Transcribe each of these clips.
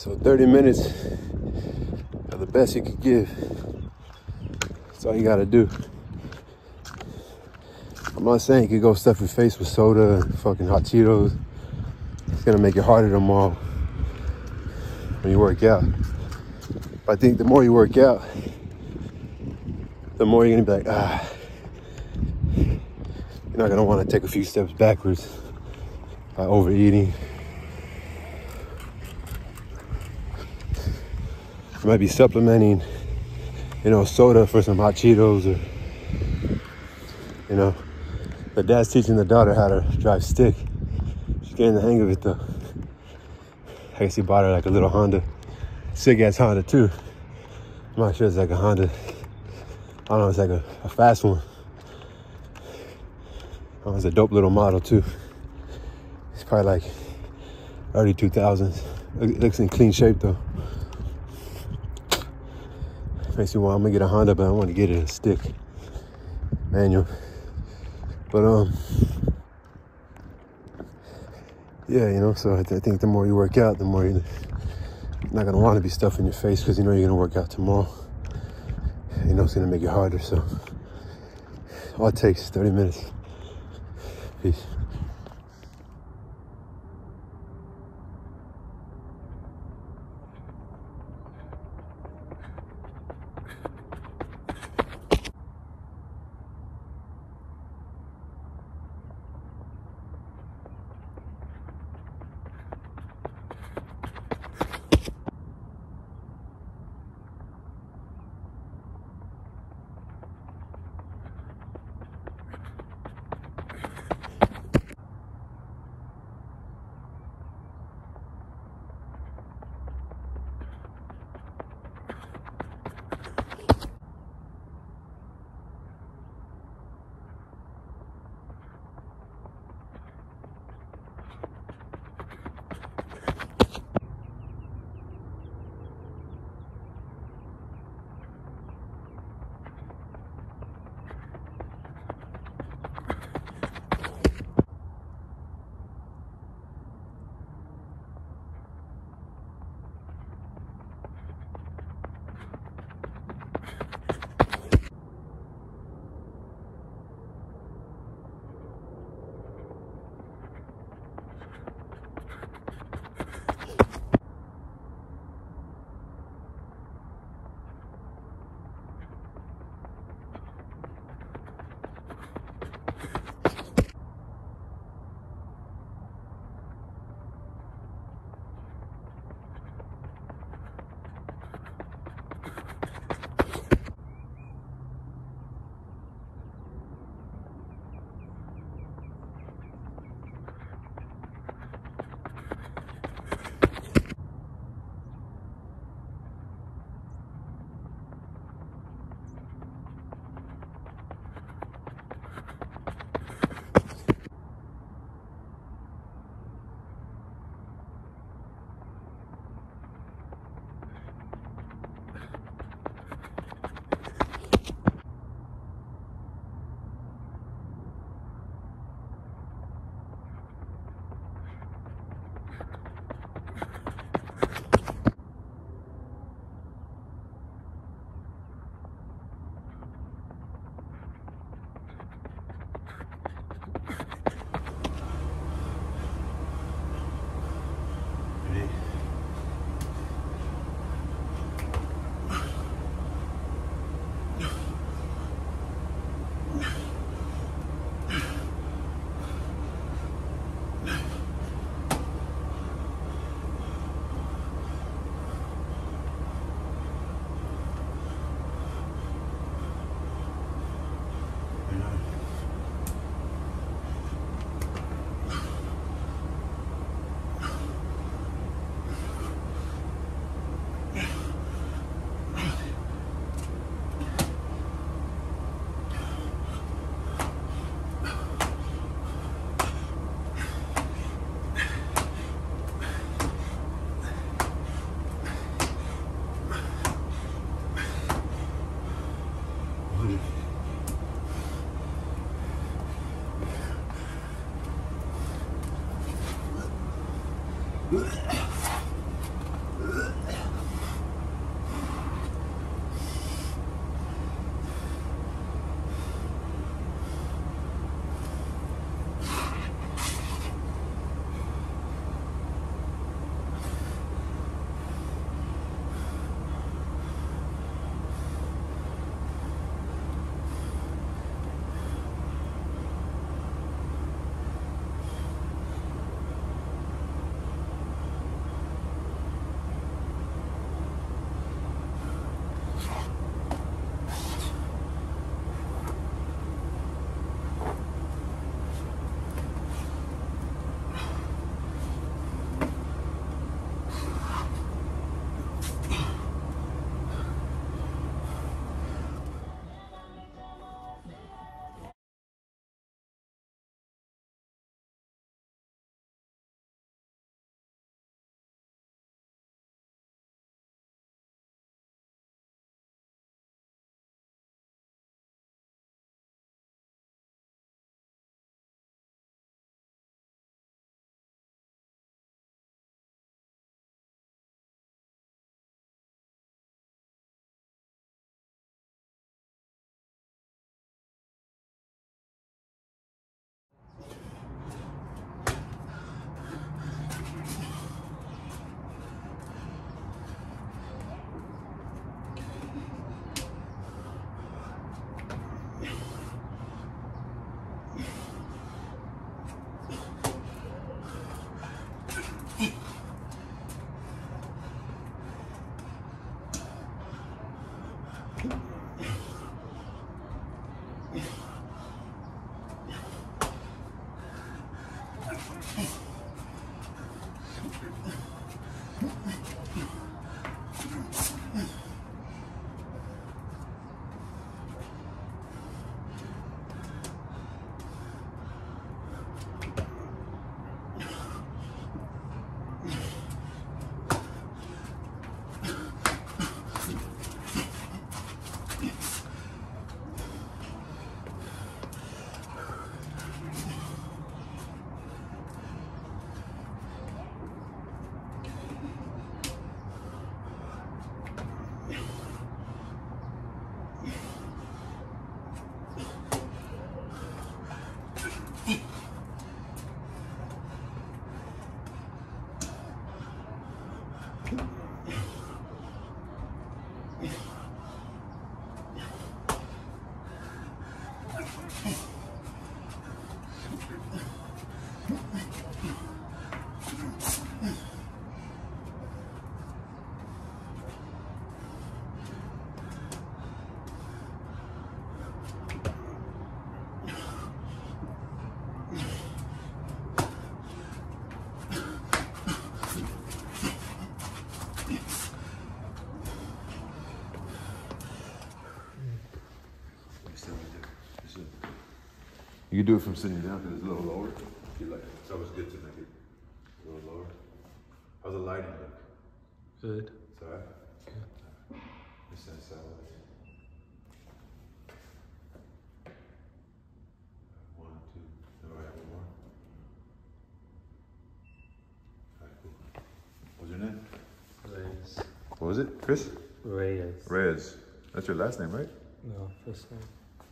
So 30 minutes are the best you could give. That's all you gotta do. I'm not saying you could go stuff your face with soda and fucking hot Cheetos. It's gonna make it harder tomorrow when you work out. But I think the more you work out, the more you're gonna be like, ah, you're not gonna wanna take a few steps backwards by overeating. You might be supplementing, you know, soda for some hot Cheetos or, you know, the dad's teaching the daughter how to drive stick. She's getting the hang of it though. I guess he bought her like a little Honda, sick ass Honda too. I'm not sure it's like a Honda. I don't know, it's like a, a fast one. Oh, it's a dope little model too. It's probably like early 2000s. It looks in clean shape though. Makes me want, I'm gonna get a Honda, but I want to get it a stick manual. But um, yeah, you know. So I, th- I think the more you work out, the more you're not gonna want to be stuffing in your face because you know you're gonna work out tomorrow. You know it's gonna make it harder. So all it takes is 30 minutes. Peace. You can do it from sitting down because it's a little lower. You like, it's always good to make it a little lower. How's the lighting look? Good. It's alright? This side sideways. One, two, no, one more. Alright, cool. What's your name? Reyes. What was it? Chris? Reyes. Reyes. That's your last name, right? No, first name.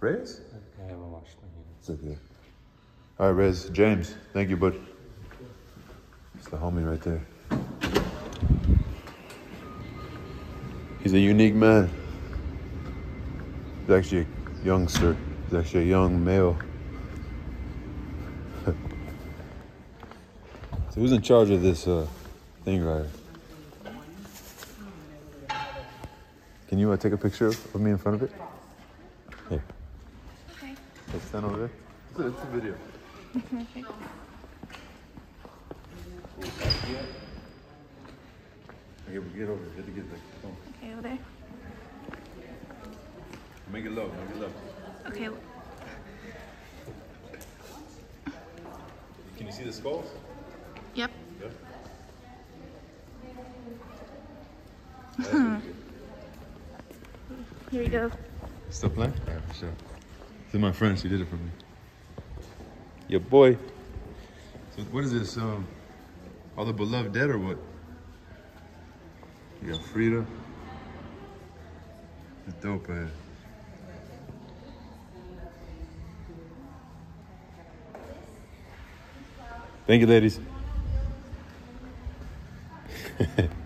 Reyes? I haven't watched my. It's okay. All right, Rez. James, thank you, bud. It's the homie right there. He's a unique man. He's actually a youngster. He's actually a young male. so who's in charge of this uh, thing right here? Can you uh, take a picture of me in front of it? Here. Okay. Stand over there. It's a, it's a video. Okay, we get over. Get to get the phone. Okay, over there. Make it low. Make it low. Okay. Can you see the skulls? Yep. Yeah. That's pretty good. Here we go. Still playing? Yeah, for sure. My friends She did it for me. Your boy. So what is this? Um, all the beloved dead or what? You got Frida. It's dope, man. Thank you, ladies.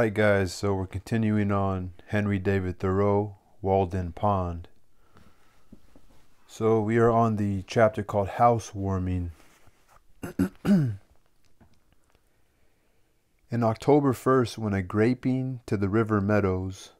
right, guys, so we're continuing on Henry David Thoreau, Walden Pond. So we are on the chapter called Housewarming. In October 1st, when a graping to the river meadows,